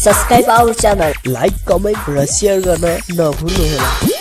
Subscribe our channel. Like comment र share गर्न नभुल्नुहोला